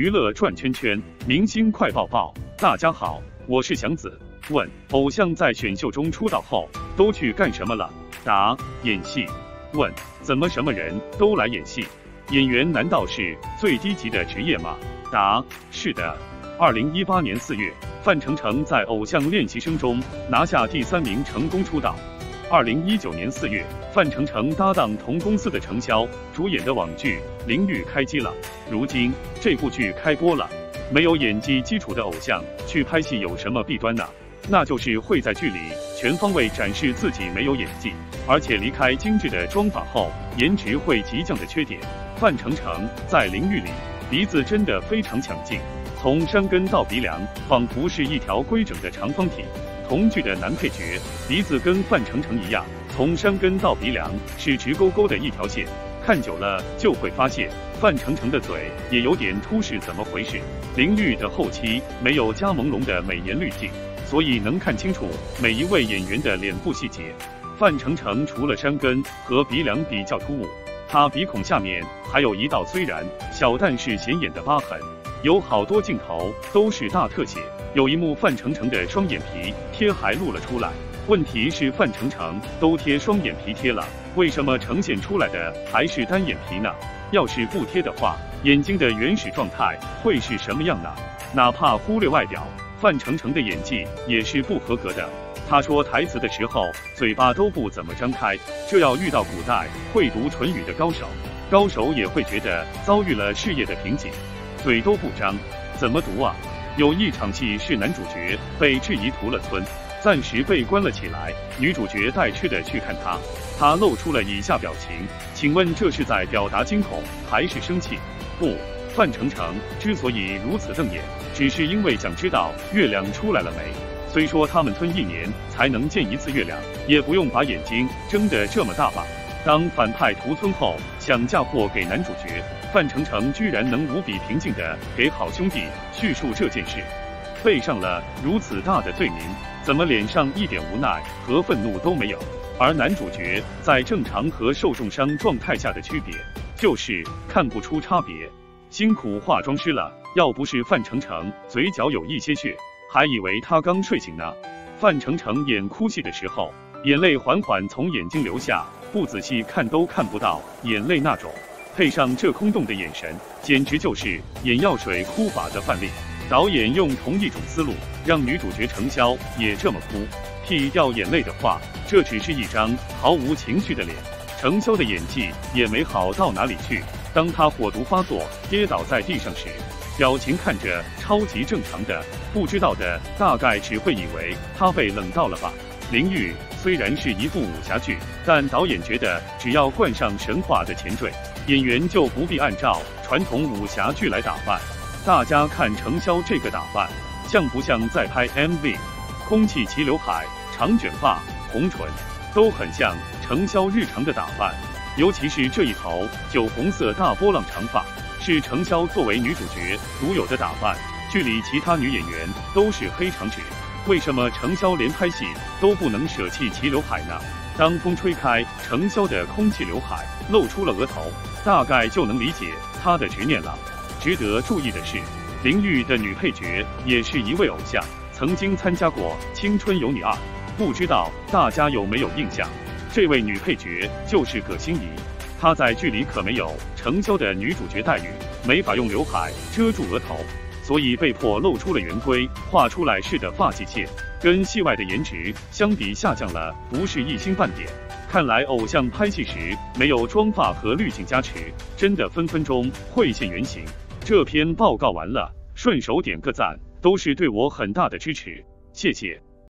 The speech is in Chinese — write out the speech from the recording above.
娱乐转圈圈，明星快报报。大家好，我是祥子。问：偶像在选秀中出道后都去干什么了？答：演戏。问：怎么什么人都来演戏？演员难道是最低级的职业吗？答：是的。二零一八年四月，范丞丞在《偶像练习生》中拿下第三名，成功出道。二零一九年四月，范丞丞搭档同公司的程潇主演的网剧《灵域》开机了。如今这部剧开播了，没有演技基础的偶像去拍戏有什么弊端呢？那就是会在剧里全方位展示自己没有演技，而且离开精致的妆法后，颜值会急降的缺点。范丞丞在《灵域》里鼻子真的非常抢镜。从山根到鼻梁，仿佛是一条规整的长方体。同剧的男配角鼻子跟范丞丞一样，从山根到鼻梁是直勾勾的一条线。看久了就会发现，范丞丞的嘴也有点凸，是怎么回事？林玉的后期没有加朦胧的美颜滤镜，所以能看清楚每一位演员的脸部细节。范丞丞除了山根和鼻梁比较突兀，他鼻孔下面还有一道虽然小但是显眼的疤痕。有好多镜头都是大特写，有一幕范丞丞的双眼皮贴还露了出来。问题是范丞丞都贴双眼皮贴了，为什么呈现出来的还是单眼皮呢？要是不贴的话，眼睛的原始状态会是什么样呢？哪怕忽略外表，范丞丞的演技也是不合格的。他说台词的时候嘴巴都不怎么张开，这要遇到古代会读唇语的高手，高手也会觉得遭遇了事业的瓶颈。嘴都不张，怎么读啊？有一场戏是男主角被质疑屠了村，暂时被关了起来。女主角带吃的去看他，他露出了以下表情，请问这是在表达惊恐还是生气？不，范丞丞之所以如此瞪眼，只是因为想知道月亮出来了没。虽说他们村一年才能见一次月亮，也不用把眼睛睁得这么大吧。当反派屠村后，想嫁祸给男主角。范丞丞居然能无比平静地给好兄弟叙述这件事，背上了如此大的罪名，怎么脸上一点无奈和愤怒都没有？而男主角在正常和受重伤状态下的区别，就是看不出差别。辛苦化妆师了，要不是范丞丞嘴角有一些血，还以为他刚睡醒呢。范丞丞演哭戏的时候，眼泪缓缓从眼睛流下，不仔细看都看不到眼泪那种。配上这空洞的眼神，简直就是眼药水哭法的范例。导演用同一种思路，让女主角程潇也这么哭。替掉眼泪的话，这只是一张毫无情绪的脸。程潇的演技也没好到哪里去。当她火毒发作，跌倒在地上时，表情看着超级正常的。不知道的大概只会以为她被冷到了吧。灵域虽然是一部武侠剧，但导演觉得只要冠上神话的前缀。演员就不必按照传统武侠剧来打扮，大家看程潇这个打扮，像不像在拍 MV？空气齐刘海、长卷发、红唇，都很像程潇日常的打扮。尤其是这一头酒红色大波浪长发，是程潇作为女主角独有的打扮。剧里其他女演员都是黑长直，为什么程潇连拍戏都不能舍弃齐刘海呢？当风吹开程潇的空气刘海，露出了额头。大概就能理解他的执念了。值得注意的是，林玉的女配角也是一位偶像，曾经参加过《青春有你二》，不知道大家有没有印象？这位女配角就是葛欣怡，她在剧里可没有程潇的女主角待遇，没法用刘海遮住额头，所以被迫露出了圆规画出来似的发际线，跟戏外的颜值相比下降了不是一星半点。看来偶像拍戏时没有妆发和滤镜加持，真的分分钟会现原形。这篇报告完了，顺手点个赞，都是对我很大的支持，谢谢。